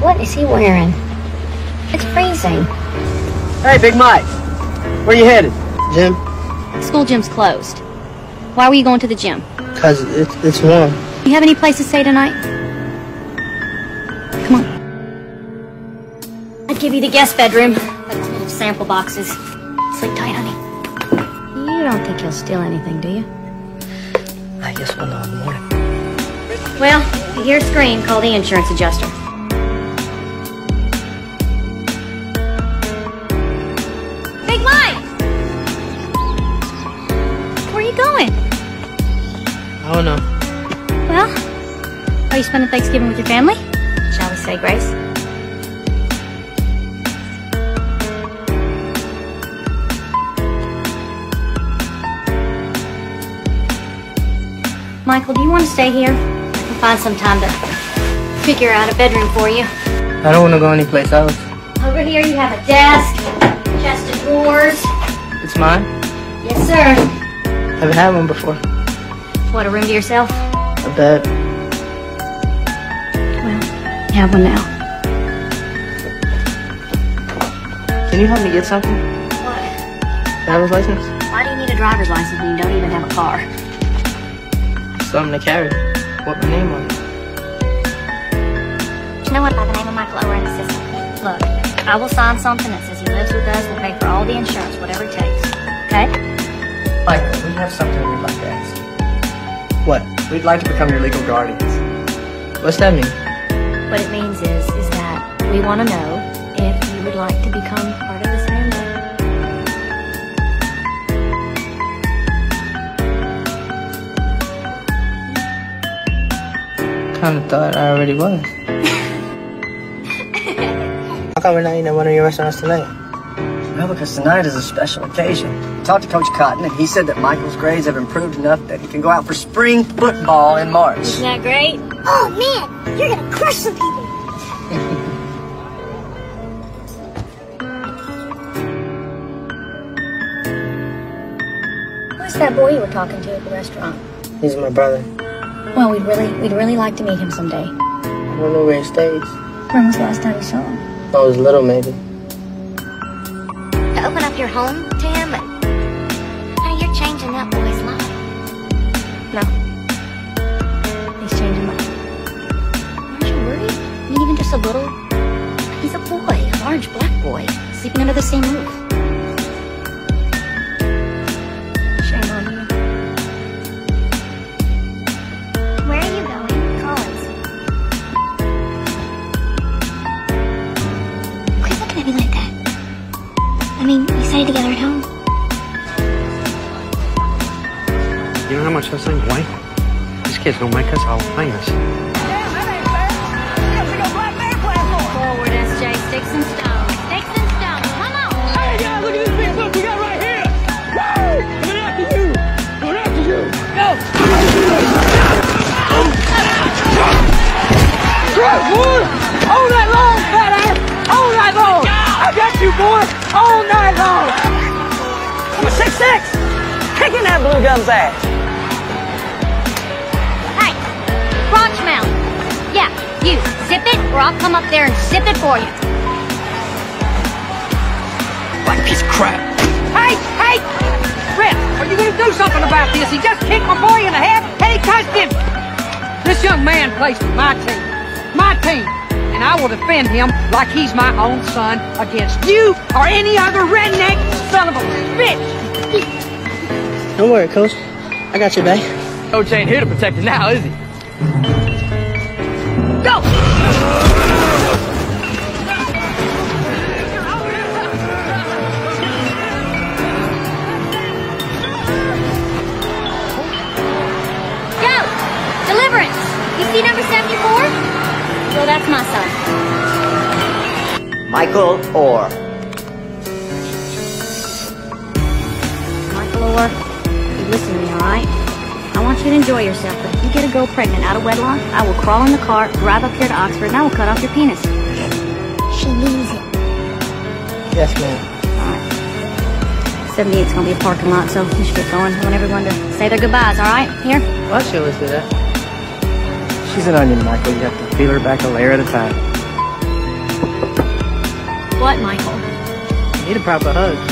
What is he wearing? It's freezing. Hey, Big Mike. Where are you headed? Gym? School gym's closed. Why were you going to the gym? Because it's, it's warm. You have any place to stay tonight? Come on. I'd give you the guest bedroom. Like those little sample boxes. Sleep tight, honey. You don't think he'll steal anything, do you? I guess we'll know in the morning. Well, if you hear a scream, call the insurance adjuster. Don't. Well, are you spending Thanksgiving with your family? Shall we say grace? Michael, do you want to stay here? I can find some time to figure out a bedroom for you. I don't want to go anyplace else. Over here you have a desk, chest of drawers. It's mine. Yes, sir. I haven't had one before. What, a room to yourself? A bed. Well, you have one now. Can you help me get something? What? Driver's license? Why do you need a driver's license when you don't even have a car? Something to carry. What my name on it? You know what? By the name of Michael Oher in the system. Look, I will sign something that says he lives with us. We'll pay for all the insurance, whatever it takes. Okay? Michael, We'd like to become your legal guardians. What's that mean? What it means is, is that we want to know if you would like to become part of this family. Kind of thought I already was. How come we're not eating at one of your restaurants tonight? Well, because tonight is a special occasion. I talked to Coach Cotton, and he said that Michael's grades have improved enough that he can go out for spring football in March. Isn't that great? Oh man, you're gonna crush some people. Who's that boy you were talking to at the restaurant? He's my brother. Well, we'd really, we'd really like to meet him someday. I don't know where he stays. When was the last time you saw him? I was little, maybe. Your home to him, and now you're changing that boy's life. No. He's changing my Aren't you worried? I mean, even just a little. He's a boy, a large black boy, sleeping under the same roof. Stayed together at home. You know how much those things weigh? These kids don't make us all famous. Forward, SJ. Sticks and stones. Sticks and stones. Come on. Hey guys, look at this big book we got right here! Woo! Coming after you! Coming after you! Go! Good boy! All night long, fat ass! All night long! I got you, boy! All kicking that blue gum's ass. Hey, crotch mount. Yeah, you. Zip it, or I'll come up there and zip it for you. Like a piece of crap. Hey, hey! Chris, are you gonna do something about this? He just kicked my boy in the head and he touched him! This young man plays for my team. My team. And I will defend him like he's my own son against you or any other redneck son of a bitch! Don't worry, Coach. I got your back. Coach ain't here to protect us now, is he? Go! Go! Deliverance! You see number 74? Well, that's my son. Michael Oher. Michael Oher, you listen to me, alright? I want you to enjoy yourself, but if you get a girl pregnant out of wedlock, I will crawl in the car, drive up here to Oxford, and I will cut off your penis. She means it. Yes, ma'am. Alright. 78's gonna be a parking lot, so we should get going. I want everyone to say their goodbyes, alright? Here? Why she always do that? She's an onion, Michael. You have to peel her back a layer at a time. What, Michael? You need a proper hug.